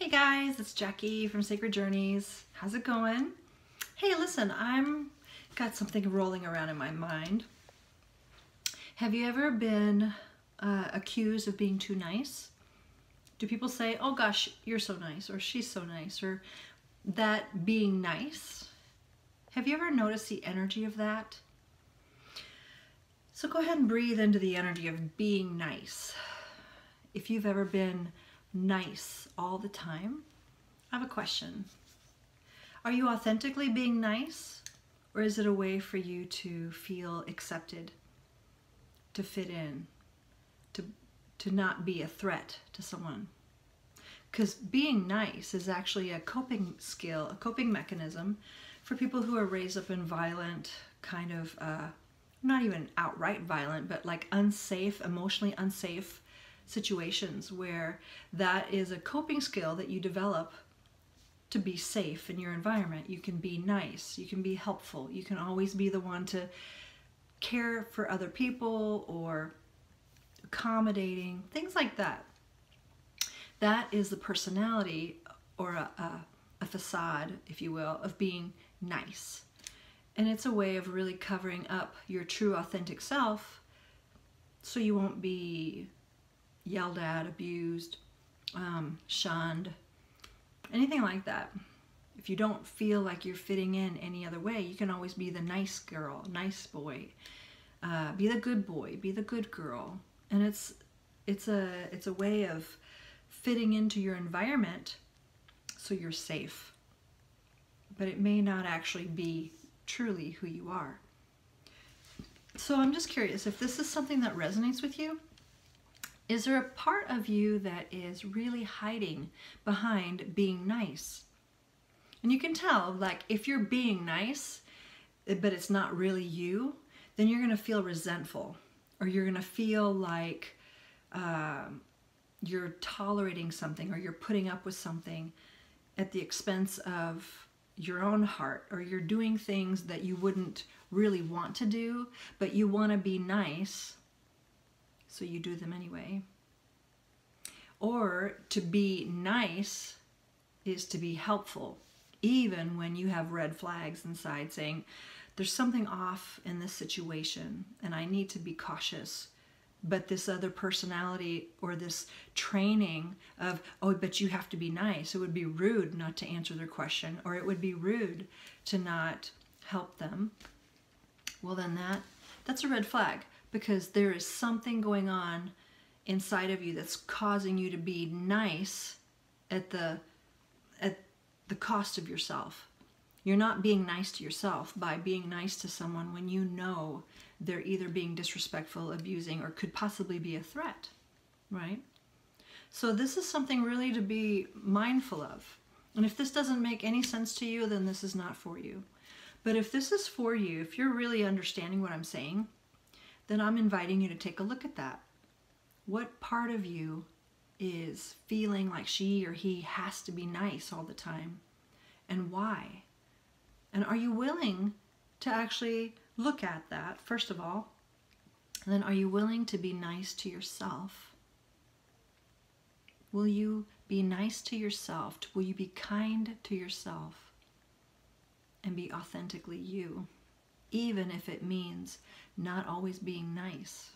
Hey guys, it's Jackie from Sacred Journeys. How's it going? Hey, listen, I'm got something rolling around in my mind. Have you ever been uh, accused of being too nice? Do people say, "Oh gosh, you're so nice," or "She's so nice," or that being nice? Have you ever noticed the energy of that? So go ahead and breathe into the energy of being nice. If you've ever been nice all the time? I have a question. Are you authentically being nice? Or is it a way for you to feel accepted, to fit in, to, to not be a threat to someone? Because being nice is actually a coping skill, a coping mechanism for people who are raised up in violent, kind of, uh, not even outright violent, but like unsafe, emotionally unsafe situations where that is a coping skill that you develop to be safe in your environment. You can be nice, you can be helpful, you can always be the one to care for other people or accommodating, things like that. That is the personality or a, a, a facade, if you will, of being nice. And it's a way of really covering up your true authentic self so you won't be yelled at, abused, um, shunned, anything like that. If you don't feel like you're fitting in any other way, you can always be the nice girl, nice boy, uh, be the good boy, be the good girl, and it's it's a it's a way of fitting into your environment so you're safe. But it may not actually be truly who you are. So I'm just curious if this is something that resonates with you is there a part of you that is really hiding behind being nice? And you can tell, like, if you're being nice, eh, but it's not really you, then you're going to feel resentful. Or you're going to feel like uh, you're tolerating something or you're putting up with something at the expense of your own heart. Or you're doing things that you wouldn't really want to do, but you want to be nice so you do them anyway. Or to be nice is to be helpful, even when you have red flags inside saying, there's something off in this situation and I need to be cautious. But this other personality or this training of, oh, but you have to be nice, it would be rude not to answer their question or it would be rude to not help them. Well, then that that's a red flag because there is something going on inside of you that's causing you to be nice at the at the cost of yourself. You're not being nice to yourself by being nice to someone when you know they're either being disrespectful, abusing, or could possibly be a threat, right? So this is something really to be mindful of. And if this doesn't make any sense to you, then this is not for you. But if this is for you, if you're really understanding what I'm saying, then I'm inviting you to take a look at that. What part of you is feeling like she or he has to be nice all the time? And why? And are you willing to actually look at that, first of all? And then are you willing to be nice to yourself? Will you be nice to yourself? Will you be kind to yourself? And be authentically you? even if it means not always being nice.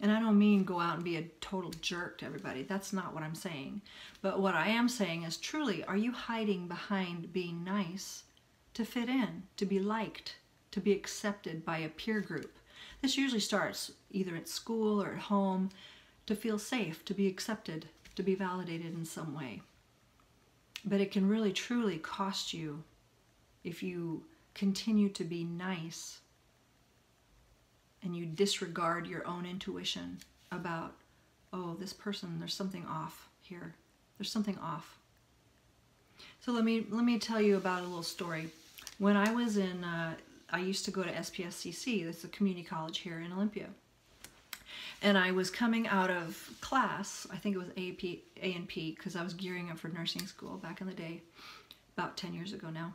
And I don't mean go out and be a total jerk to everybody. That's not what I'm saying. But what I am saying is truly, are you hiding behind being nice to fit in, to be liked, to be accepted by a peer group? This usually starts either at school or at home to feel safe, to be accepted, to be validated in some way. But it can really truly cost you if you continue to be nice and you disregard your own intuition about, oh, this person, there's something off here. There's something off. So let me let me tell you about a little story. When I was in, uh, I used to go to SPSCC. That's a community college here in Olympia. And I was coming out of class. I think it was AP, A and P because I was gearing up for nursing school back in the day, about 10 years ago now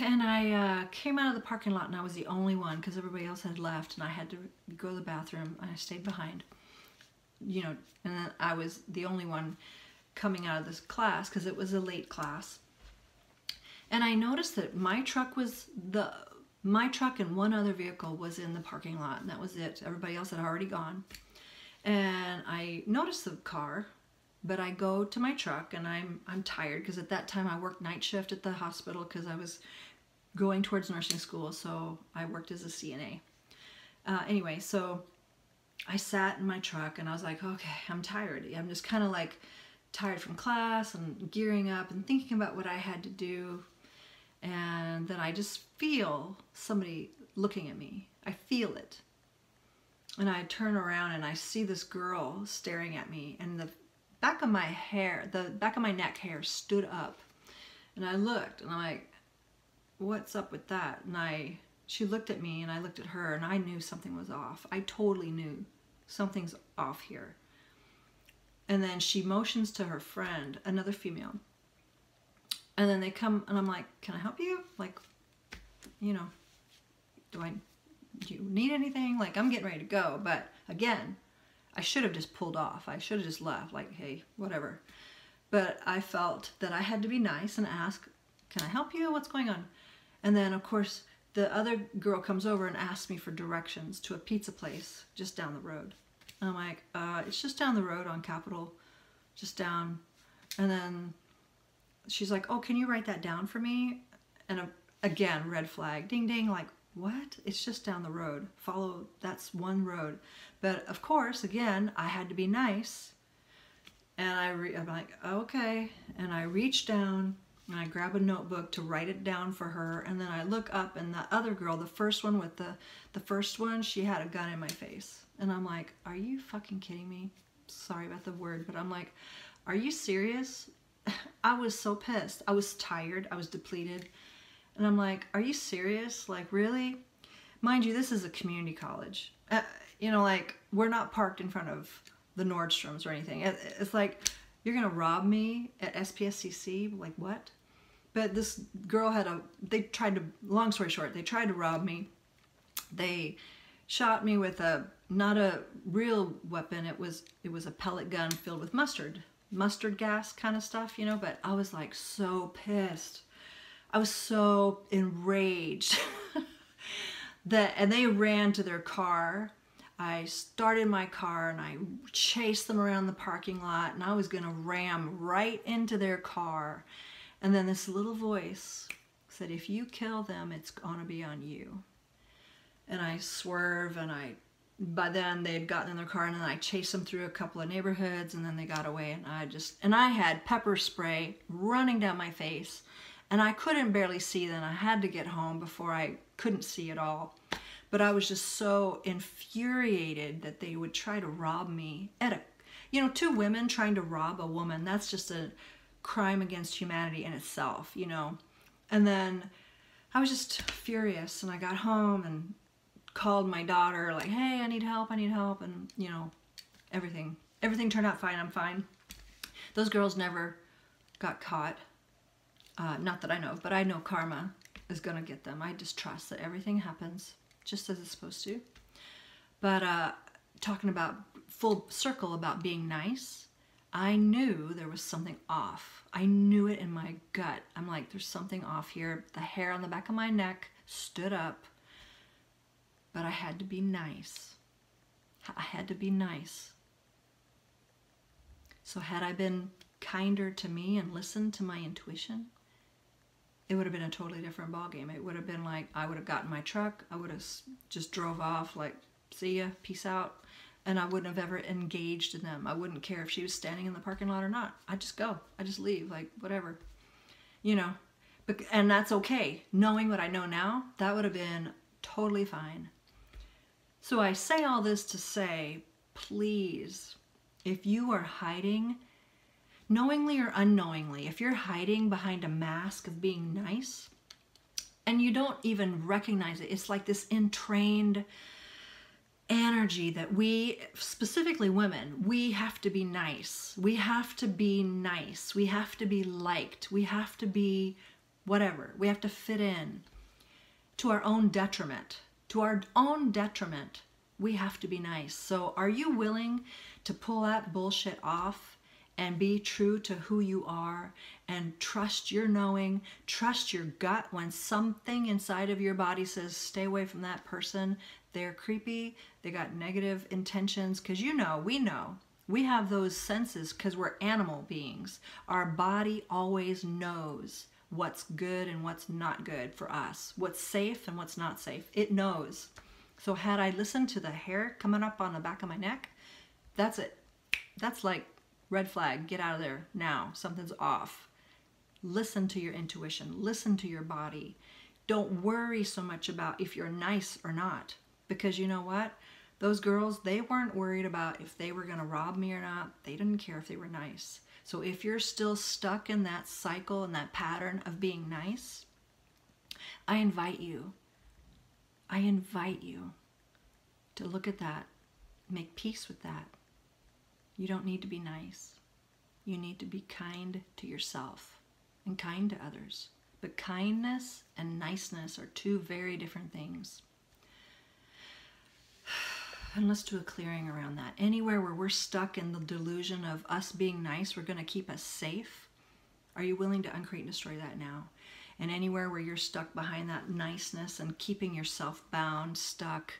and I uh, came out of the parking lot and I was the only one because everybody else had left and I had to go to the bathroom and I stayed behind. You know, and I was the only one coming out of this class because it was a late class. And I noticed that my truck was the my truck and one other vehicle was in the parking lot and that was it. Everybody else had already gone. And I noticed the car, but I go to my truck and I'm I'm tired because at that time I worked night shift at the hospital because I was going towards nursing school, so I worked as a CNA. Uh, anyway, so I sat in my truck and I was like, okay, I'm tired. I'm just kind of like tired from class and gearing up and thinking about what I had to do. And then I just feel somebody looking at me. I feel it. And I turn around and I see this girl staring at me and the back of my hair, the back of my neck hair stood up. And I looked and I'm like, what's up with that? And I, she looked at me and I looked at her and I knew something was off. I totally knew something's off here. And then she motions to her friend, another female. And then they come and I'm like, can I help you? Like, you know, do I, do you need anything? Like, I'm getting ready to go. But again, I should have just pulled off. I should have just left, like, hey, whatever. But I felt that I had to be nice and ask, can I help you? What's going on? And then, of course, the other girl comes over and asks me for directions to a pizza place just down the road. And I'm like, uh, it's just down the road on Capitol, just down. And then she's like, oh, can you write that down for me? And uh, again, red flag, ding, ding, like, what? It's just down the road. Follow, that's one road. But of course, again, I had to be nice. And I I'm like, okay. And I reach down and I grab a notebook to write it down for her and then I look up and the other girl, the first one with the the first one, she had a gun in my face. And I'm like, "Are you fucking kidding me?" Sorry about the word, but I'm like, "Are you serious?" I was so pissed. I was tired. I was depleted. And I'm like, "Are you serious? Like really?" Mind you, this is a community college. Uh, you know, like we're not parked in front of the Nordstroms or anything. It, it's like you're gonna rob me at SPSCC? Like what? But this girl had a, they tried to, long story short, they tried to rob me. They shot me with a, not a real weapon, it was, it was a pellet gun filled with mustard, mustard gas kind of stuff, you know, but I was like so pissed. I was so enraged that, and they ran to their car. I started my car and I chased them around the parking lot and I was going to ram right into their car and then this little voice said, if you kill them, it's to be on you. And I swerve and I, by then they'd gotten in their car and then I chased them through a couple of neighborhoods and then they got away and I just, and I had pepper spray running down my face and I couldn't barely see then. I had to get home before I couldn't see at all. But I was just so infuriated that they would try to rob me at a, you know, two women trying to rob a woman. That's just a, crime against humanity in itself, you know. And then I was just furious and I got home and called my daughter like, hey, I need help, I need help. And, you know, everything, everything turned out fine, I'm fine. Those girls never got caught. Uh, not that I know, but I know karma is going to get them. I just trust that everything happens just as it's supposed to. But uh, talking about full circle about being nice, I knew there was something off. I knew it in my gut. I'm like, there's something off here. The hair on the back of my neck stood up, but I had to be nice. I had to be nice. So had I been kinder to me and listened to my intuition, it would have been a totally different ballgame. It would have been like I would have gotten my truck, I would have just drove off like, see ya, peace out and I wouldn't have ever engaged in them. I wouldn't care if she was standing in the parking lot or not. I just go. I just leave, like whatever, you know. But and that's okay. Knowing what I know now, that would have been totally fine. So I say all this to say, please, if you are hiding, knowingly or unknowingly, if you're hiding behind a mask of being nice, and you don't even recognize it, it's like this entrained energy that we, specifically women, we have to be nice. We have to be nice. We have to be liked. We have to be whatever. We have to fit in to our own detriment. To our own detriment, we have to be nice. So, are you willing to pull that bullshit off and be true to who you are and trust your knowing, trust your gut when something inside of your body says, stay away from that person. They're creepy, they got negative intentions, because you know, we know. We have those senses because we're animal beings. Our body always knows what's good and what's not good for us, what's safe and what's not safe. It knows. So, had I listened to the hair coming up on the back of my neck, that's it. That's like red flag, get out of there now. Something's off. Listen to your intuition, listen to your body. Don't worry so much about if you're nice or not. Because you know what? Those girls, they weren't worried about if they were going to rob me or not. They didn't care if they were nice. So if you're still stuck in that cycle and that pattern of being nice, I invite you, I invite you to look at that, make peace with that, you don't need to be nice. You need to be kind to yourself and kind to others. But kindness and niceness are two very different things. And let's do a clearing around that. Anywhere where we're stuck in the delusion of us being nice, we're going to keep us safe. Are you willing to uncreate and destroy that now? And anywhere where you're stuck behind that niceness and keeping yourself bound, stuck,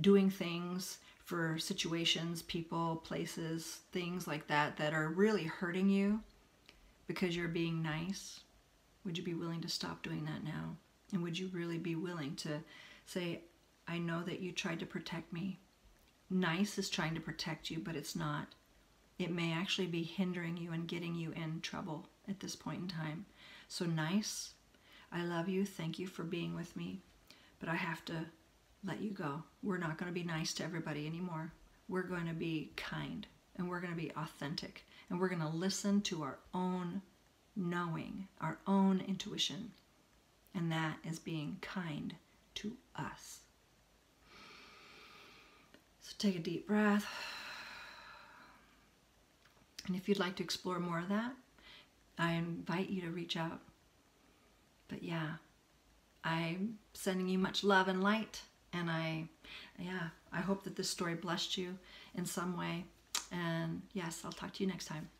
doing things for situations, people, places, things like that that are really hurting you because you're being nice? Would you be willing to stop doing that now? And would you really be willing to say, I know that you tried to protect me. Nice is trying to protect you, but it's not. It may actually be hindering you and getting you in trouble at this point in time. So, nice, I love you. Thank you for being with me. But I have to let you go. We're not going to be nice to everybody anymore. We're going to be kind and we're going to be authentic and we're going to listen to our own knowing, our own intuition. And that is being kind to us. So take a deep breath. And if you'd like to explore more of that, I invite you to reach out. But yeah, I'm sending you much love and light. And I, yeah, I hope that this story blessed you in some way. And yes, I'll talk to you next time.